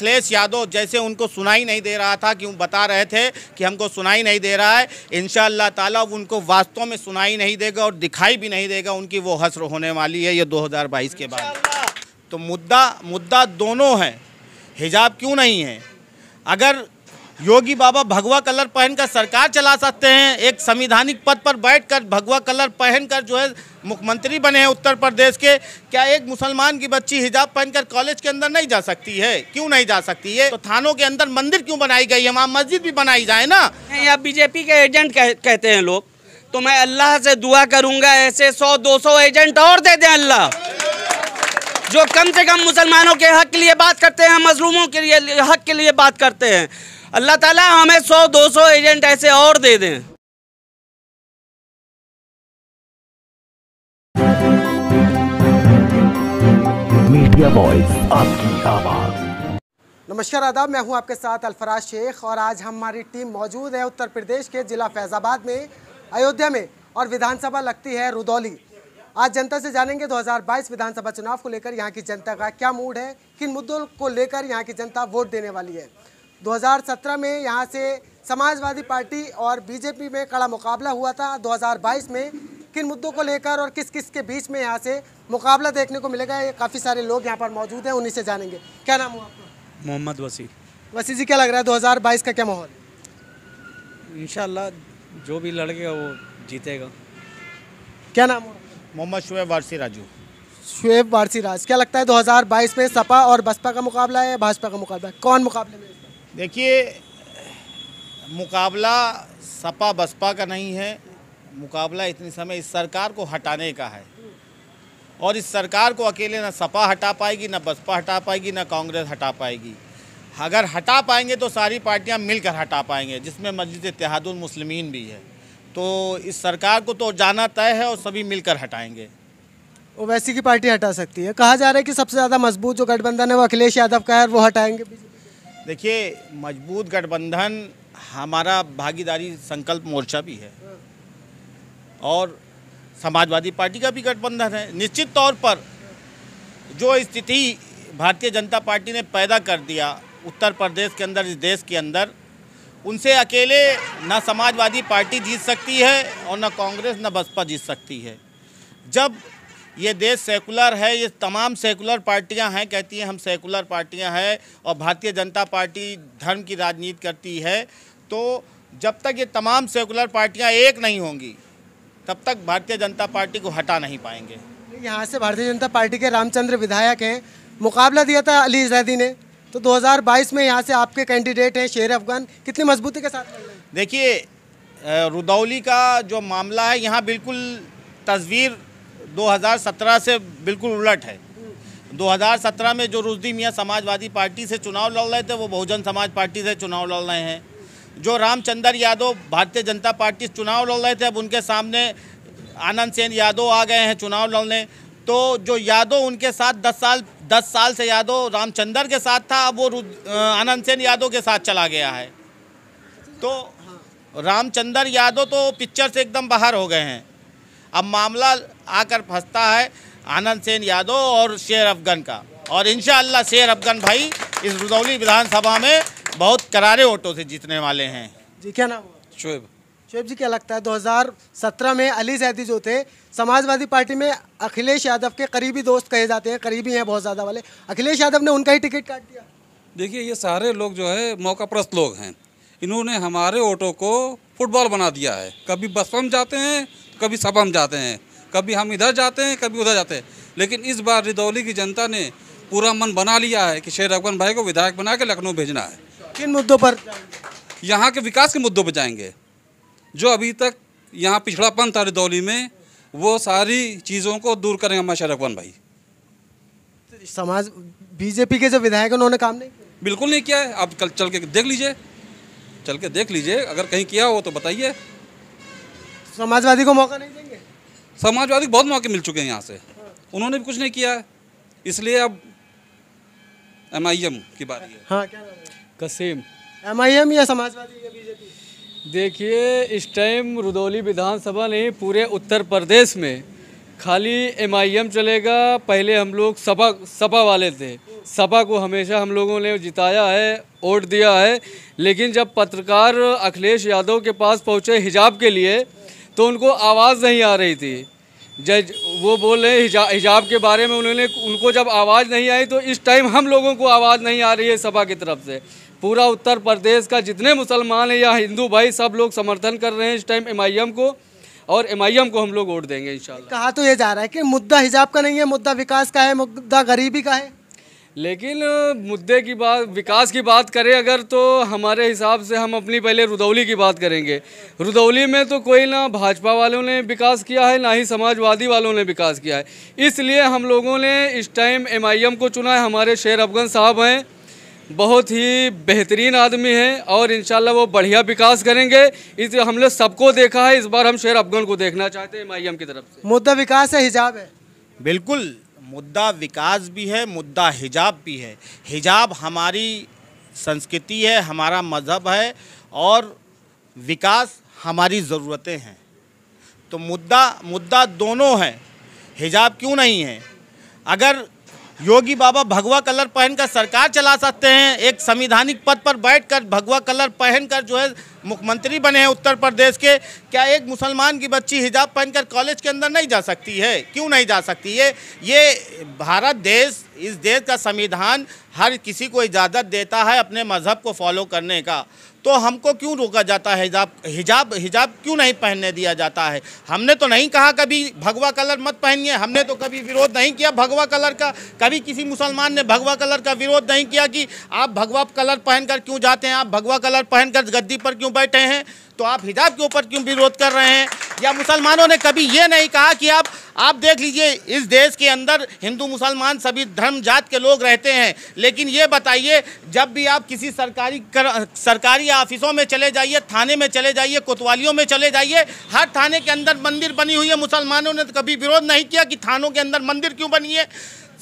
अखिलेश यादव जैसे उनको सुनाई नहीं दे रहा था कि वो बता रहे थे कि हमको सुनाई नहीं दे रहा है। इन ताला उनको वास्तव में सुनाई नहीं देगा और दिखाई भी नहीं देगा उनकी वो हसर होने वाली है ये 2022 के बाद। तो मुद्दा मुद्दा दोनों हैं हिजाब क्यों नहीं है? अगर योगी बाबा भगवा कलर पहनकर सरकार चला सकते हैं। एक संविधानिक पद पर बैठकर भगवा कलर पहनकर जो है मुख्यमंत्री बने हैं उत्तर प्रदेश के। क्या एक मुसलमान की बच्ची हिजाब पहनकर कॉलेज के अंदर नहीं जा सकती है? क्यों नहीं जा सकती है? तो थानों के अंदर मंदिर क्यों बनाई गई है? वहाँ मस्जिद भी बनाई जाए ना। या बीजेपी के एजेंट कह, कहते हैं लोग। तो मैं अल्लाह से दुआ करूँगा ऐसे सौ दो सौ एजेंट और दे दें अल्लाह। जो कम से कम मुसलमानों के हक के लिए बात करते हैं मजलूमों के लिए हक के लिए बात करते हैं। अल्लाह ताला हमें सौ दो सौ एजेंट ऐसे और दे दें। मीडिया वॉइस आपकी आवाज़। नमस्कार आदाब मैं हूँ आपके साथ अल्फराज शेख और आज हमारी टीम मौजूद है उत्तर प्रदेश के जिला फैज़ाबाद में अयोध्या में और विधानसभा लगती है रुदौली। आज जनता से जानेंगे 2022 विधानसभा चुनाव को लेकर यहाँ की जनता का क्या मूड है किन मुद्दों को लेकर यहाँ की जनता वोट देने वाली है। 2017 में यहाँ से समाजवादी पार्टी और बीजेपी में कड़ा मुकाबला हुआ था। 2022 में किन मुद्दों को लेकर और किस किस के बीच में यहाँ से मुकाबला देखने को मिलेगा ये काफ़ी सारे लोग यहाँ पर मौजूद हैं उन्हीं से जानेंगे। क्या नाम हुआ आपका? मोहम्मद वसी वसी जी क्या लग रहा है 2022 का क्या माहौल? है इंशाल्लाह जो भी लड़केगा वो जीतेगा। क्या नाम हुआ? मोहम्मद शुएब वारसी राजू। शुएब वारसी राज क्या लगता है 2022 में सपा और बसपा का मुकाबला है भाजपा का मुकाबला है? कौन मुकाबले में? देखिए, मुकाबला सपा बसपा का नहीं है, मुकाबला इतने समय इस सरकार को हटाने का है। और इस सरकार को अकेले ना सपा हटा पाएगी, ना बसपा हटा पाएगी, ना कांग्रेस हटा पाएगी। अगर हटा पाएँगे तो सारी पार्टियाँ मिलकर हटा पाएँगे, जिसमें मस्जिद इतिहादुल मुस्लिमीन भी है। तो इस सरकार को तो जाना तय है और सभी मिलकर हटाएँगे। ओवैसी की पार्टी हटा सकती है। कहा जा रहा है कि सबसे ज़्यादा मज़बूत जो गठबंधन है वो अखिलेश यादव का है वो हटाएँगे। देखिए, मज़बूत गठबंधन हमारा भागीदारी संकल्प मोर्चा भी है। और समाजवादी पार्टी का भी गठबंधन है। निश्चित तौर पर जो स्थिति भारतीय जनता पार्टी ने पैदा कर दिया उत्तर प्रदेश के अंदर, इस देश के अंदर, उनसे अकेले न समाजवादी पार्टी जीत सकती है और न कांग्रेस, न बसपा जीत सकती है। जब ये देश सेकुलर है ये तमाम सेकुलर पार्टियाँ हैं कहती हैं हम सेकुलर पार्टियाँ हैं और भारतीय जनता पार्टी धर्म की राजनीति करती है। तो जब तक ये तमाम सेकुलर पार्टियाँ एक नहीं होंगी तब तक भारतीय जनता पार्टी को हटा नहीं पाएँगे। यहाँ से भारतीय जनता पार्टी के रामचंद्र विधायक हैं। मुकाबला दिया था अली जैदी ने। तो 2022 में यहाँ से आपके कैंडिडेट हैं शेर अफगान। कितनी मजबूती के साथ देखिए रुदौली का जो मामला है यहाँ बिल्कुल तस्वीर 2017 से बिल्कुल उलट है। 2017 में जो रुजदी मियाँ समाजवादी पार्टी से चुनाव लड़ रहे थे वो बहुजन समाज पार्टी से चुनाव लड़ रहे हैं। जो रामचंद्र यादव भारतीय जनता पार्टी से चुनाव लड़ रहे थे अब उनके सामने आनंद सेन यादव आ गए हैं चुनाव लड़ने। तो जो यादव उनके साथ 10 साल 10 साल से यादव रामचंद्र के साथ था अब वो आनंद सेन यादव के साथ चला गया है। तो रामचंद्र यादव तो पिक्चर से एकदम बाहर हो गए हैं। अब मामला आकर फंसता है आनंद सेन यादव और शेर अफगन का। और इन शेर अफगन भाई इस रुदौली विधानसभा में बहुत करारे वोटों से जीतने वाले हैं। जी क्या नाम शोएब। शोएब जी क्या लगता है 2017 में अली जैदी जो थे समाजवादी पार्टी में अखिलेश यादव के करीबी दोस्त कहे जाते हैं करीबी हैं बहुत ज़्यादा वाले। अखिलेश यादव ने उनका ही टिकट काट दिया। देखिए ये सारे लोग जो है मौका प्रस्त लोग हैं। इन्होंने हमारे वोटों को फुटबॉल बना दिया है। कभी बसपा में जाते हैं कभी सपा में जाते हैं कभी हम इधर जाते हैं कभी उधर जाते हैं। लेकिन इस बार रिदौली की जनता ने पूरा मन बना लिया है कि शेर अफगन भाई को विधायक बना के लखनऊ भेजना है। किन मुद्दों पर? यहाँ के विकास के मुद्दों पर जाएँगे। जो अभी तक यहाँ पिछड़ापन था रिदौली में वो सारी चीज़ों को दूर करेंगे हमारे शेर अफगन भाई। समाज बीजेपी के जो विधायक उन्होंने काम नहीं बिल्कुल नहीं किया है। आप कल चल के देख लीजिए चल के देख लीजिए। अगर कहीं किया हो तो बताइए। समाजवादी को मौका नहीं देंगे? समाजवादी बहुत मौके मिल चुके हैं यहाँ से। उन्होंने भी कुछ नहीं किया। है इसलिए अब एम आई एम की बारी है। हाँ क्या कसीम। एम आई एम या समाजवादी या बीजेपी देखिए इस टाइम रुदौली विधानसभा नहीं पूरे उत्तर प्रदेश में खाली एम आई एम चलेगा। पहले हम लोग सपा सपा वाले थे। सपा को हमेशा हम लोगों ने जिताया है वोट दिया है। लेकिन जब पत्रकार अखिलेश यादव के पास पहुँचे हिजाब के लिए तो उनको आवाज़ नहीं आ रही थी। जज वो बोल रहे हिजा, हिजाब के बारे में उन्होंने उनको जब आवाज़ नहीं आई तो इस टाइम हम लोगों को आवाज़ नहीं आ रही है सभा की तरफ़ से। पूरा उत्तर प्रदेश का जितने मुसलमान हैं या हिंदू भाई सब लोग समर्थन कर रहे हैं इस टाइम एमआईएम को और एमआईएम को हम लोग वोट देंगे इन कहा तो ये जा रहा है कि मुद्दा हिजाब का नहीं है मुद्दा विकास का है मुद्दा गरीबी का है। लेकिन मुद्दे की बात विकास की बात करें अगर तो हमारे हिसाब से हम अपनी पहले रुदौली की बात करेंगे। रुदौली में तो कोई ना भाजपा वालों ने विकास किया है ना ही समाजवादी वालों ने विकास किया है। इसलिए हम लोगों ने इस टाइम एमआईएम को चुना है। हमारे शेर अफगन साहब हैं बहुत ही बेहतरीन आदमी हैं और इंशाल्लाह वो बढ़िया विकास करेंगे। इस हम लोग सबको देखा है इस बार हम शेर अफगन को देखना चाहते हैं एमआईएम की तरफ़ से। मुद्दा विकास है हिजाब है। बिल्कुल। मुद्दा विकास भी है, मुद्दा हिजाब भी है। हिजाब हमारी संस्कृति है, हमारा मज़हब है और विकास हमारी ज़रूरतें हैं। तो मुद्दा मुद्दा दोनों है, हिजाब क्यों नहीं है? अगर योगी बाबा भगवा कलर पहनकर सरकार चला सकते हैं, एक संविधानिक पद पर बैठकर भगवा कलर पहनकर जो है मुख्यमंत्री बने हैं उत्तर प्रदेश के, क्या एक मुसलमान की बच्ची हिजाब पहनकर कॉलेज के अंदर नहीं जा सकती है? क्यों नहीं जा सकती है? ये भारत देश, इस देश का संविधान हर किसी को इजाज़त देता है अपने मज़हब को फॉलो करने का। तो हमको क्यों रोका जाता है हिजाब हिजाब हिजाब क्यों नहीं पहनने दिया जाता है? हमने तो नहीं कहा कभी भगवा कलर मत पहनिए, हमने तो कभी विरोध नहीं किया भगवा कलर का। कभी किसी मुसलमान ने भगवा कलर का विरोध नहीं किया कि आप भगवा कलर पहनकर क्यों जाते हैं? आप भगवा कलर पहनकर गद्दी पर क्यों बैठे हैं? तो आप हिजाब के ऊपर क्यों विरोध कर रहे हैं? या मुसलमानों ने कभी ये नहीं कहा कि आप आप देख लीजिए इस देश के अंदर हिंदू मुसलमान सभी धर्म जात के लोग रहते हैं। लेकिन ये बताइए जब भी आप किसी सरकारी कर, सरकारी ऑफिसों में चले जाइए थाने में चले जाइए कोतवालियों में चले जाइए हर थाने के अंदर मंदिर बनी हुई है। मुसलमानों ने तो कभी विरोध नहीं किया कि थानों के अंदर मंदिर क्यों बनी है?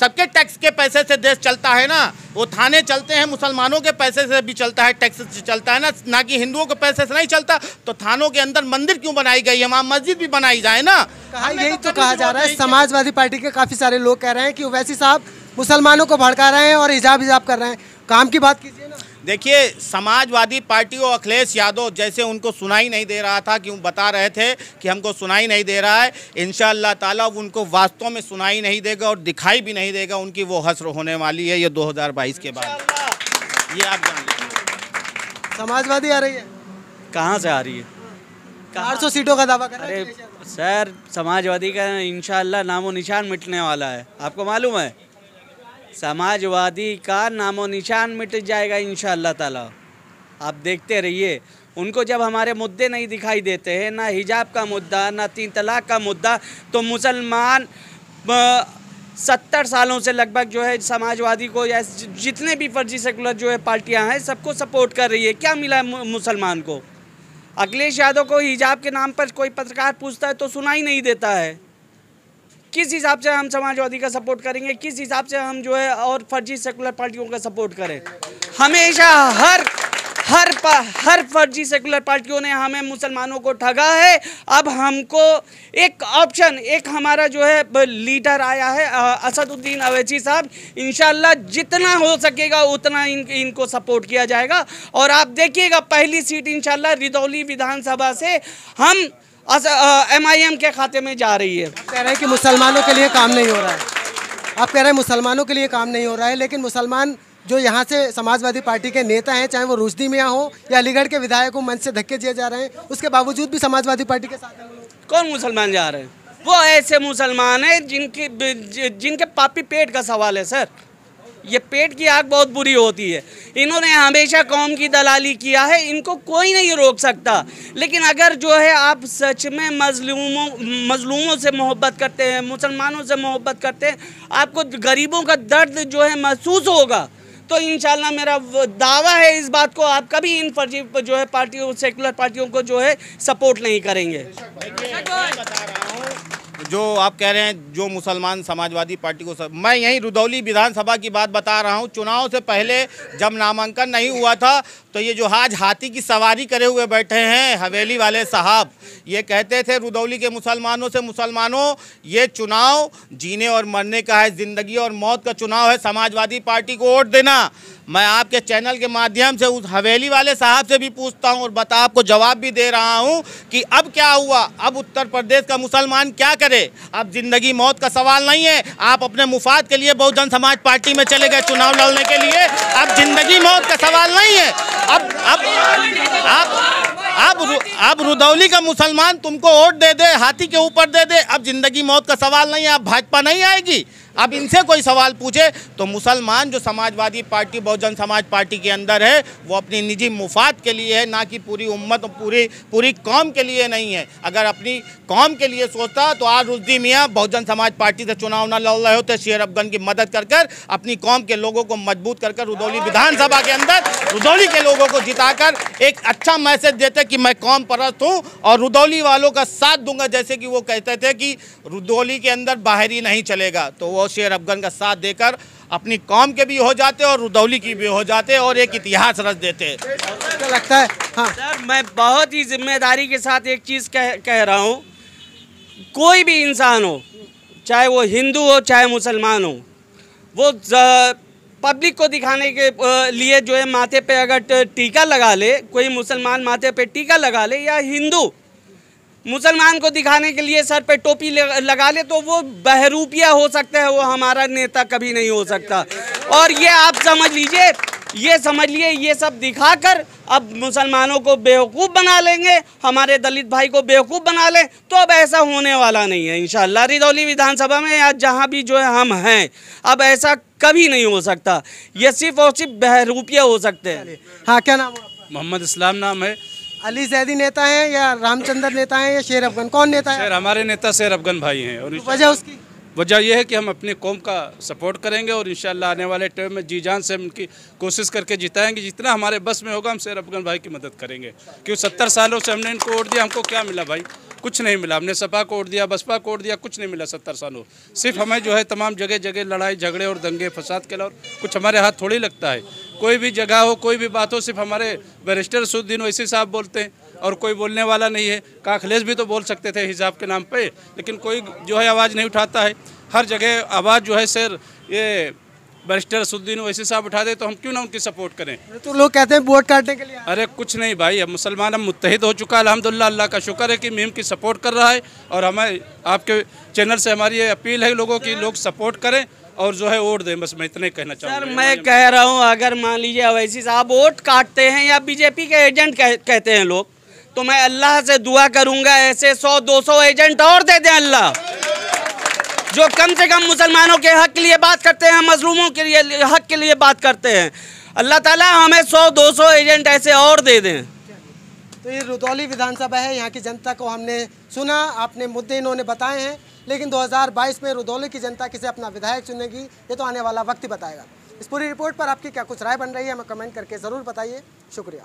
सबके टैक्स के पैसे से देश चलता है ना। वो थाने चलते हैं मुसलमानों के पैसे से भी चलता है टैक्स से चलता है ना। ना कि हिंदुओं के पैसे से नहीं चलता। तो थानों के अंदर मंदिर क्यों बनाई गई है? वहाँ मस्जिद भी बनाई जाए ना। कहा यही तो कभी कहा जा रहा है। समाजवादी पार्टी के काफ़ी सारे लोग कह रहे हैं कि वैसी साहब मुसलमानों को भड़का रहे हैं और हिजाब हिजाब कर रहे हैं। काम की बात कीजिए ना। देखिए समाजवादी पार्टी और अखिलेश यादव जैसे उनको सुनाई नहीं दे रहा था कि वो बता रहे थे कि हमको सुनाई नहीं दे रहा है। इन ताला वो उनको वास्तव में सुनाई नहीं देगा और दिखाई भी नहीं देगा उनकी वो हसर होने वाली है ये 2022 के बाद। ये आप जान लीजिए। समाजवादी आ रही है? कहाँ से आ रही है? चार सौ सीटों का दावा कर रहे अरे सर समाजवादी का इंशाल्लाह नामो निशान मिटने वाला है। आपको मालूम है? समाजवादी का नामो निशान मिट जाएगा इंशाल्लाह ताला। आप देखते रहिए, उनको जब हमारे मुद्दे नहीं दिखाई देते हैं, ना हिजाब का मुद्दा, ना तीन तलाक का मुद्दा तो मुसलमान सत्तर सालों से लगभग जो है समाजवादी को या जितने भी फर्जी सेकुलर जो है पार्टियाँ हैं, सबको सपोर्ट कर रही है। क्या मिला है मुसलमान को? अखिलेश यादव को हिजाब के नाम पर कोई पत्रकार पूछता है तो सुनाई नहीं देता है। किस हिसाब से हम समाजवादी का सपोर्ट करेंगे किस हिसाब से हम जो है और फर्जी सेकुलर पार्टियों का सपोर्ट करें। हमेशा हर हर हर फर्जी सेकुलर पार्टियों ने हमें मुसलमानों को ठगा है। अब हमको एक ऑप्शन एक हमारा जो है लीडर आया है असदुद्दीन अवैची साहब। इंशाल्लाह जितना हो सकेगा उतना इन, इनको सपोर्ट किया जाएगा। और आप देखिएगा पहली सीट इंशाल्लाह रिदौली विधानसभा से हम एम आई एम के खाते में जा रही है। कह रहे हैं कि मुसलमानों के लिए काम नहीं हो रहा है। आप कह रहे हैं मुसलमानों के लिए काम नहीं हो रहा है लेकिन मुसलमान जो यहाँ से समाजवादी पार्टी के नेता हैं चाहे वो रुश्दी मियाँ हो या अलीगढ़ के विधायक हो मंच से धक्के दिए जा रहे हैं उसके बावजूद भी समाजवादी पार्टी के साथ। कौन मुसलमान जा रहे हैं? वो ऐसे मुसलमान हैं जिनकी जिनके पापी पेट का सवाल है सर। ये पेट की आग बहुत बुरी होती है। इन्होंने हमेशा कौम की दलाली किया है, इनको कोई नहीं रोक सकता। लेकिन अगर जो है आप सच में मजलूमों मजलूमों से मोहब्बत करते हैं, मुसलमानों से मोहब्बत करते हैं, आपको गरीबों का दर्द जो है महसूस होगा। तो इंशाल्लाह मेरा दावा है इस बात को, आप कभी इन फर्जी जो है पार्टियों, सेकुलर पार्टियों को जो है सपोर्ट नहीं करेंगे। जो आप कह रहे हैं, जो मुसलमान समाजवादी पार्टी को सब मैं यहीं रुदौली विधानसभा की बात बता रहा हूँ। चुनाव से पहले जब नामांकन नहीं हुआ था तो ये जो आज हाथी की सवारी करे हुए बैठे हैं, हवेली वाले साहब, ये कहते थे, रुदौली के मुसलमानों से मुसलमानों, ये चुनाव जीने और मरने का है, ज़िंदगी और मौत का चुनाव है, समाजवादी पार्टी को वोट देना। मैं आपके चैनल के माध्यम से उस हवेली वाले साहब से भी पूछता हूँ और बता आपको जवाब भी दे रहा हूँ कि अब क्या हुआ? अब उत्तर प्रदेश का मुसलमान क्या करे अब ज़िंदगी मौत का सवाल नहीं है। आप अपने मुफाद के लिए बहुजन समाज पार्टी में चले गए चुनाव लड़ने के लिए। अब ज़िंदगी मौत का सवाल नहीं है। अब अब आप अब अब रुदौली का मुसलमान तुमको वोट दे दे, हाथी के ऊपर दे दे। अब ज़िंदगी मौत का सवाल नहीं है। अब भाजपा नहीं आएगी। अब इनसे कोई सवाल पूछे तो मुसलमान जो समाजवादी पार्टी, बहुजन समाज पार्टी के अंदर है, वो अपनी निजी मुफाद के लिए है, ना कि पूरी उम्मत पूरी पूरी कौम के लिए नहीं है। अगर अपनी कौम के लिए सोचता तो आज रुजदी मियाँ बहुजन समाज पार्टी से चुनाव न लड़ रहे होते, शेर अफगन की मदद कर कर अपनी कौम के लोगों को मज़बूत कर कर रुदौली विधानसभा के अंदर रुदौली के लोगों को जिताकर एक अच्छा मैसेज देते कि मैं कौम परस्त हूँ और रुदौली वालों का साथ दूँगा, जैसे कि वो कहते थे कि रुदौली के अंदर बाहरी नहीं चलेगा। तो वो शेर अफगन का साथ देकर अपनी कौम के भी हो जाते और रुदौली की भी हो जाते और एक इतिहास रच देते। क्या लगता है? हाँ। सर मैं बहुत ही ज़िम्मेदारी के साथ एक चीज़ कह कह रहा हूँ। कोई भी इंसान हो चाहे वो हिंदू हो चाहे मुसलमान हो वो पब्लिक को दिखाने के लिए जो है माथे पे अगर टीका लगा ले कोई मुसलमान माथे पे टीका लगा ले या हिंदू मुसलमान को दिखाने के लिए सर पे टोपी लगा ले तो वो बहरूपिया हो सकता है वो हमारा नेता कभी नहीं हो सकता। और ये आप समझ लीजिए ये समझ लिए ये सब दिखाकर अब मुसलमानों को बेवकूफ़ बना लेंगे हमारे दलित भाई को बेवकूफ़ बना लें तो अब ऐसा होने वाला नहीं है इंशाल्लाह। रिदौली विधानसभा में या जहाँ भी जो है हम हैं अब ऐसा कभी नहीं हो सकता। ये सिर्फ़ और सिर्फ़ बहरूपिया हो सकते हैं। हाँ क्या नाम मोहम्मद इस्लाम नाम है। अली जैदी नेता हैं या रामचंद्र नेता हैं या शेर अफगन? कौन नेता है? हमारे नेता शेर अफगन भाई हैं और वजह उसकी? वजह यह है कि हम अपनी कौम का सपोर्ट करेंगे और इंशाल्लाह आने वाले टाइम में जी जान से हम उनकी कोशिश करके जिताएँगे। जितना हमारे बस में होगा हम शेर अफगन भाई की मदद करेंगे। क्योंकि सत्तर सालों से हमने इनको वोट दिया हमको क्या मिला भाई? कुछ नहीं मिला। हमने सपा को वोट दिया बसपा को वोट दिया कुछ नहीं मिला सत्तर सालों। सिर्फ़ हमें जो है तमाम जगह जगह लड़ाई झगड़े और दंगे फसाद के अलावा कुछ हमारे हाथ थोड़ी लगता है। कोई भी जगह हो कोई भी बात हो सिर्फ़ हमारे बैरिस्टर सुद्दीन वैसे साहब बोलते हैं और कोई बोलने वाला नहीं है। काखलेस भी तो बोल सकते थे हिसाब के नाम पे लेकिन कोई जो है आवाज़ नहीं उठाता है। हर जगह आवाज़ जो है सर ये बैरिस्टर सुद्दीन वैसे साहब उठा दे तो हम क्यों ना उनकी सपोर्ट करें? तो लोग कहते हैं वोट काटने के लिए अरे कुछ नहीं भाई अब मुसलमान हम मुतहद हो चुका है। अल्हम्दुलिल्लाह अल्लाह का शुक्र है कि मीम की सपोर्ट कर रहा है और हमें आपके चैनल से हमारी ये अपील है लोगों की लोग सपोर्ट करें। और जो है वोट दें बस मैं इतना ही कहना सर चाहूँगा। मैं कह रहा हूँ अगर मान लीजिए अवैसी साहब वोट काटते हैं या बीजेपी के एजेंट कह, कहते हैं लोग तो मैं अल्लाह से दुआ करूँगा ऐसे सौ दो सौ एजेंट और दे दें अल्लाह। जो कम से कम मुसलमानों के हक के लिए बात करते हैं मजलूमों के लिए हक के लिए बात करते हैं अल्लाह ताला हमें सौ दो सौ एजेंट ऐसे और दे दें। तो ये रुदौली विधानसभा है यहाँ की जनता को हमने सुना आपने मुद्दे इन्होंने बताए हैं। लेकिन 2022 में रुदौली की जनता किसे अपना विधायक चुनेगी, ये तो आने वाला वक्त ही बताएगा। इस पूरी रिपोर्ट पर आपकी क्या कुछ राय बन रही है, हमें कमेंट करके ज़रूर बताइए। शुक्रिया।